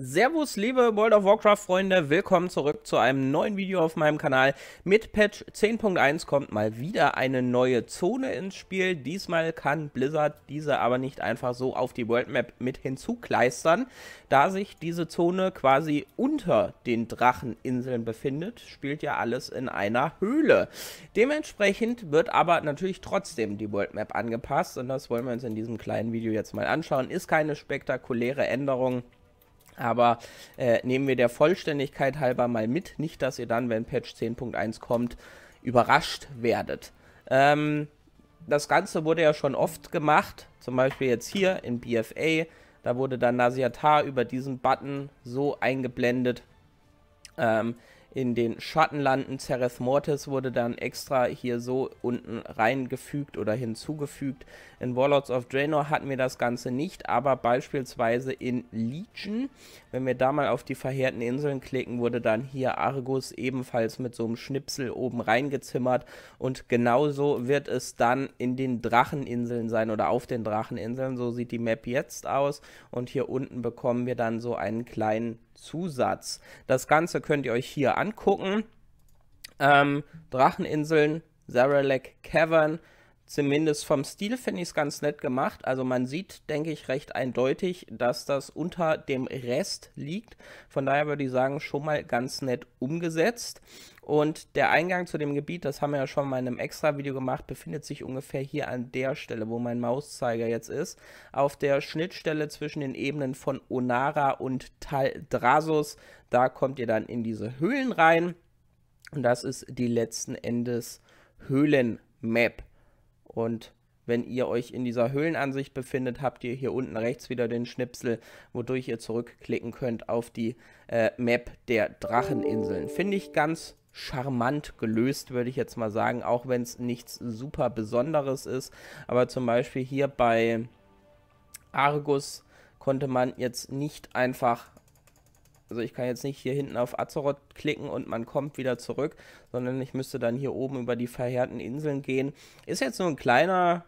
Servus, liebe World of Warcraft-Freunde, willkommen zurück zu einem neuen Video auf meinem Kanal. Mit Patch 10.1 kommt mal wieder eine neue Zone ins Spiel. Diesmal kann Blizzard diese aber nicht einfach so auf die World Map mit hinzukleistern, da sich diese Zone quasi unter den Dracheninseln befindet, spielt ja alles in einer Höhle. Dementsprechend wird aber natürlich trotzdem die World Map angepasst und das wollen wir uns in diesem kleinen Video jetzt mal anschauen. Ist keine spektakuläre Änderung. Aber äh, nehmen wir der Vollständigkeit halber mal mit, nicht, dass ihr dann, wenn Patch 10.1 kommt, überrascht werdet. Ähm, das Ganze wurde ja schon oft gemacht, zum Beispiel jetzt hier in BFA, da wurde dann Nasiatar über diesen Button so eingeblendet. Ähm, in den Schattenlanden Cereth Mortis wurde dann extra hier so unten reingefügt oder hinzugefügt. In Warlords of Draenor hatten wir das Ganze nicht, aber beispielsweise in Legion, wenn wir da mal auf die verheerten Inseln klicken, wurde dann hier Argus ebenfalls mit so einem Schnipsel oben reingezimmert und genauso wird es dann in den Dracheninseln sein oder auf den Dracheninseln. So sieht die Map jetzt aus und hier unten bekommen wir dann so einen kleinen Zusatz. Das Ganze könnt ihr euch hier angucken. Ähm, Dracheninseln, Zarelek Cavern, zumindest vom Stil finde ich es ganz nett gemacht. Also man sieht, denke ich, recht eindeutig, dass das unter dem Rest liegt. Von daher würde ich sagen, schon mal ganz nett umgesetzt. Und der Eingang zu dem Gebiet, das haben wir ja schon mal in einem extra Video gemacht, befindet sich ungefähr hier an der Stelle, wo mein Mauszeiger jetzt ist. Auf der Schnittstelle zwischen den Ebenen von Onara und Tal Drasus. Da kommt ihr dann in diese Höhlen rein. Und das ist die letzten Endes Höhlenmap. Und wenn ihr euch in dieser Höhlenansicht befindet, habt ihr hier unten rechts wieder den Schnipsel, wodurch ihr zurückklicken könnt auf die äh, Map der Dracheninseln. Finde ich ganz charmant gelöst, würde ich jetzt mal sagen, auch wenn es nichts super Besonderes ist. Aber zum Beispiel hier bei Argus konnte man jetzt nicht einfach also ich kann jetzt nicht hier hinten auf Azeroth klicken und man kommt wieder zurück, sondern ich müsste dann hier oben über die verheerten Inseln gehen. Ist jetzt nur ein kleiner,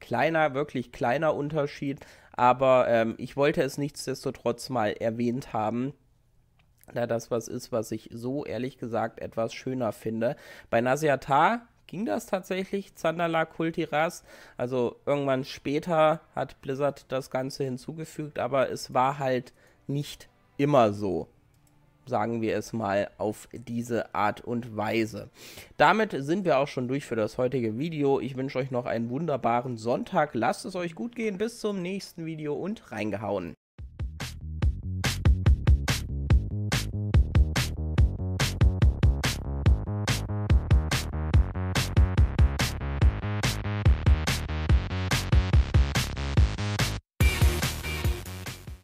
kleiner, wirklich kleiner Unterschied, aber ähm, ich wollte es nichtsdestotrotz mal erwähnt haben, da das was ist, was ich so ehrlich gesagt etwas schöner finde. Bei Nasiatar ging das tatsächlich, Zandala Kultiras. Also irgendwann später hat Blizzard das Ganze hinzugefügt, aber es war halt nicht immer so sagen wir es mal auf diese Art und Weise. Damit sind wir auch schon durch für das heutige Video. Ich wünsche euch noch einen wunderbaren Sonntag. Lasst es euch gut gehen. Bis zum nächsten Video und reingehauen.